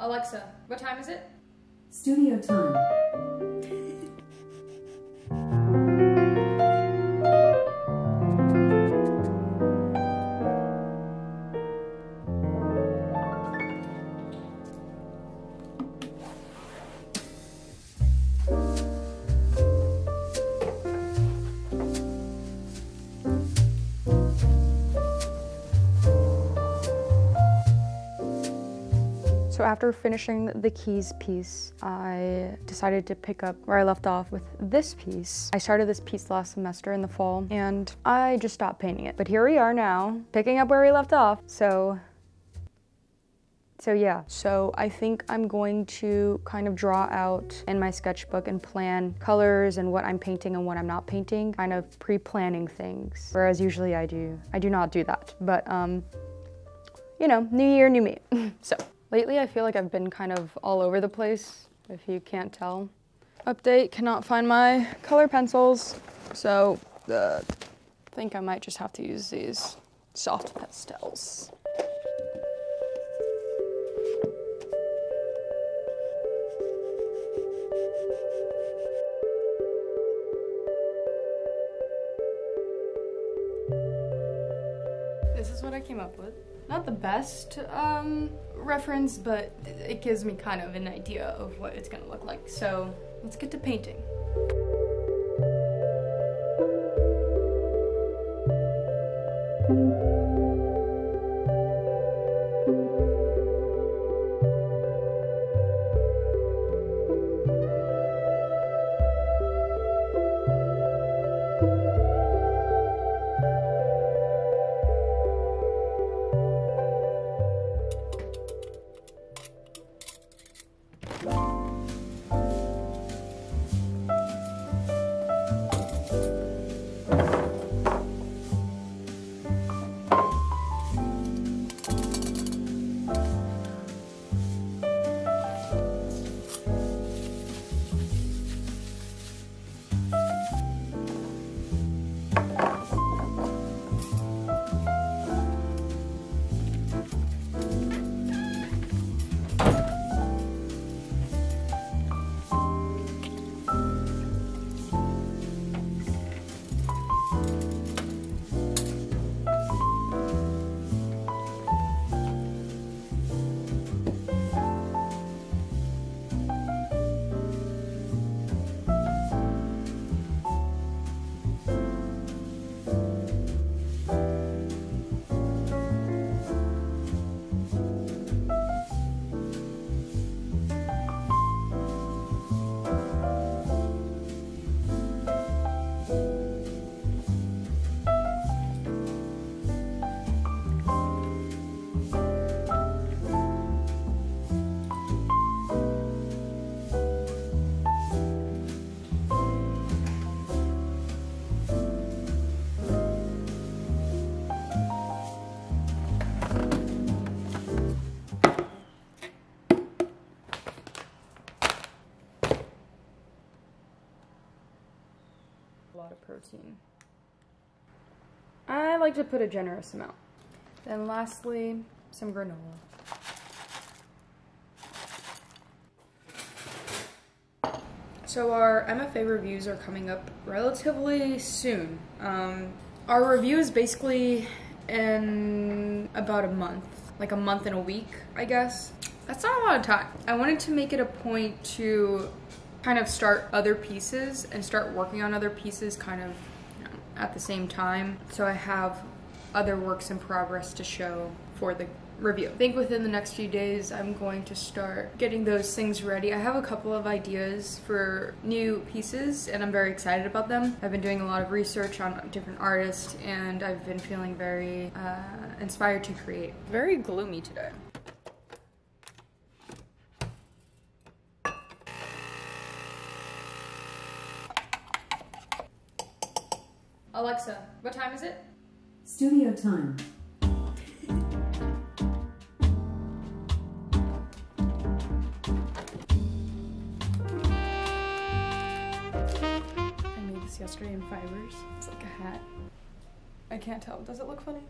Alexa, what time is it? Studio time. After finishing the keys piece, I decided to pick up where I left off with this piece. I started this piece last semester in the fall and I just stopped painting it. But here we are now, picking up where we left off. So so yeah, so I think I'm going to kind of draw out in my sketchbook and plan colors and what I'm painting and what I'm not painting, kind of pre-planning things. Whereas usually I do, I do not do that. But um, you know, new year, new me. so lately I feel like I've been kind of all over the place, if you can't tell. Update, cannot find my color pencils. So uh, I think I might just have to use these soft pastels. This is what I came up with. Not the best um, reference, but it gives me kind of an idea of what it's gonna look like. So let's get to painting. Like to put a generous amount. Then lastly, some granola. So our MFA reviews are coming up relatively soon. Um, our review is basically in about a month, like a month and a week, I guess. That's not a lot of time. I wanted to make it a point to kind of start other pieces and start working on other pieces kind of at the same time. So I have other works in progress to show for the review. I think within the next few days I'm going to start getting those things ready. I have a couple of ideas for new pieces and I'm very excited about them. I've been doing a lot of research on different artists and I've been feeling very uh, inspired to create. Very gloomy today. Alexa, what time is it? Studio time. I made this yesterday in fibers. It's like a hat. I can't tell. Does it look funny?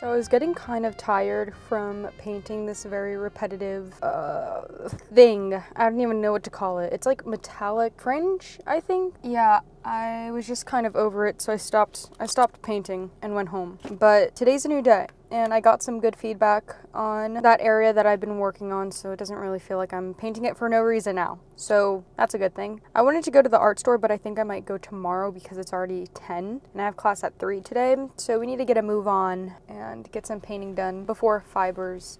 So I was getting kind of tired from painting this very repetitive uh, thing. I don't even know what to call it. It's like metallic fringe, I think. Yeah, I was just kind of over it, so I stopped I stopped painting and went home. But today's a new day and I got some good feedback on that area that I've been working on, so it doesn't really feel like I'm painting it for no reason now. So that's a good thing. I wanted to go to the art store, but I think I might go tomorrow because it's already 10 and I have class at 3 today. So we need to get a move on and get some painting done before fibers.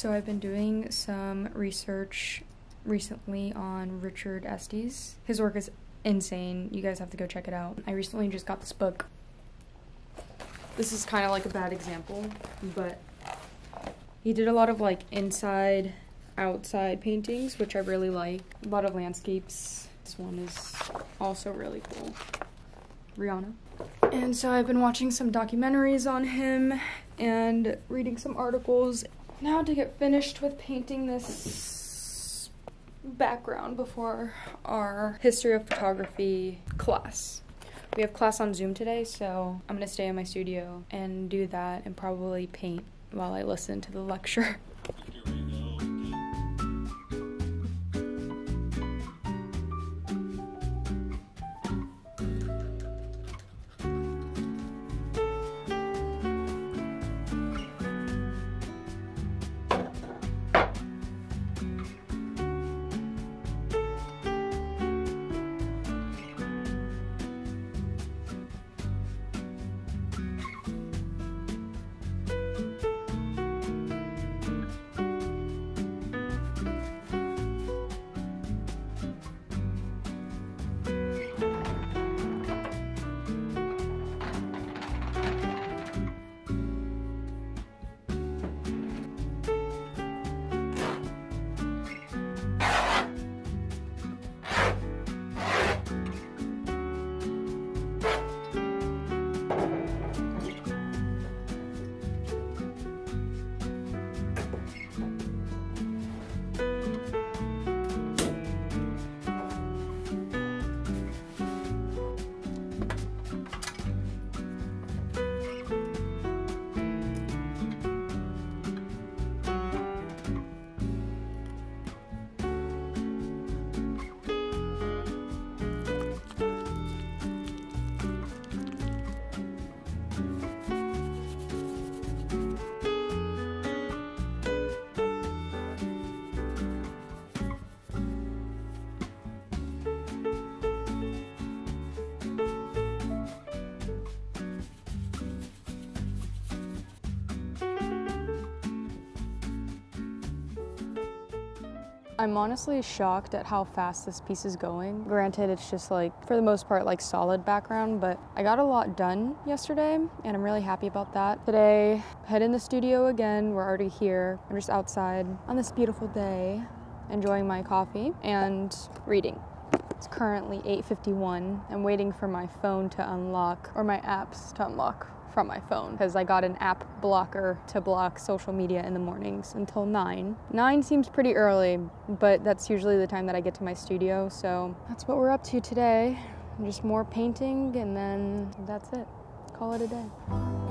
So I've been doing some research recently on Richard Estes. His work is insane. You guys have to go check it out. I recently just got this book. This is kind of like a bad example, but he did a lot of like inside, outside paintings, which I really like. A lot of landscapes. This one is also really cool. Rihanna. And so I've been watching some documentaries on him and reading some articles. Now to get finished with painting this background before our history of photography class. We have class on Zoom today, so I'm gonna stay in my studio and do that and probably paint while I listen to the lecture. I'm honestly shocked at how fast this piece is going. Granted, it's just like, for the most part, like solid background, but I got a lot done yesterday and I'm really happy about that. Today, head in the studio again. We're already here. I'm just outside on this beautiful day, enjoying my coffee and reading. It's currently 8.51. I'm waiting for my phone to unlock, or my apps to unlock from my phone because I got an app blocker to block social media in the mornings until 9. 9 seems pretty early, but that's usually the time that I get to my studio, so that's what we're up to today. Just more painting and then that's it. Call it a day.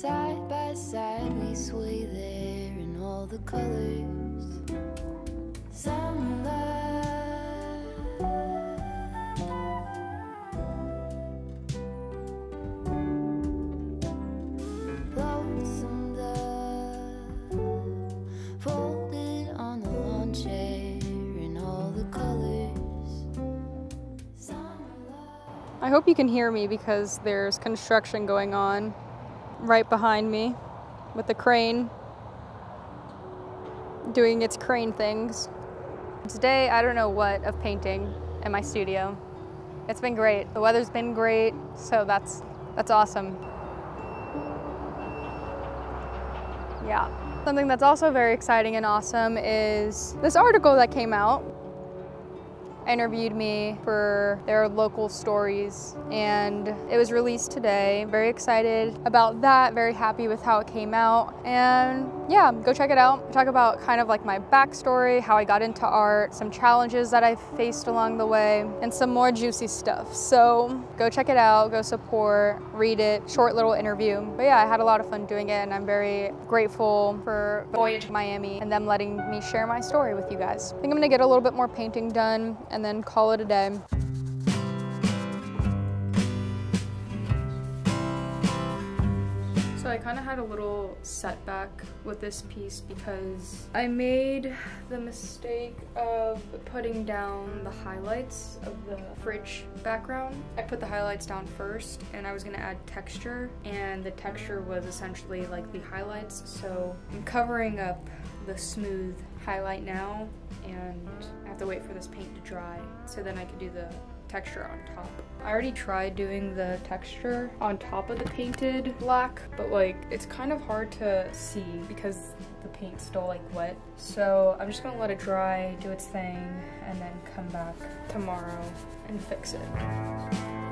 Side by side, we sway there in all the colors. Love. Lonesome dove. Folded on the lawn chair in all the colors. Love. I hope you can hear me because there's construction going on right behind me with the crane doing its crane things. Today, I don't know what of painting in my studio. It's been great. The weather's been great, so that's that's awesome. Yeah. Something that's also very exciting and awesome is this article that came out interviewed me for their local stories and it was released today. Very excited about that, very happy with how it came out. And yeah, go check it out. Talk about kind of like my backstory, how I got into art, some challenges that I faced along the way, and some more juicy stuff. So go check it out, go support, read it, short little interview. But yeah, I had a lot of fun doing it and I'm very grateful for Voyage Miami and them letting me share my story with you guys. I think I'm gonna get a little bit more painting done and then call it a day. So I kind of had a little setback with this piece because I made the mistake of putting down the highlights of the fridge background. I put the highlights down first and I was gonna add texture and the texture was essentially like the highlights. So I'm covering up the smooth highlight now and I have to wait for this paint to dry so then I can do the texture on top. I already tried doing the texture on top of the painted black, but like it's kind of hard to see because the paint's still like wet. So I'm just gonna let it dry, do its thing, and then come back tomorrow and fix it.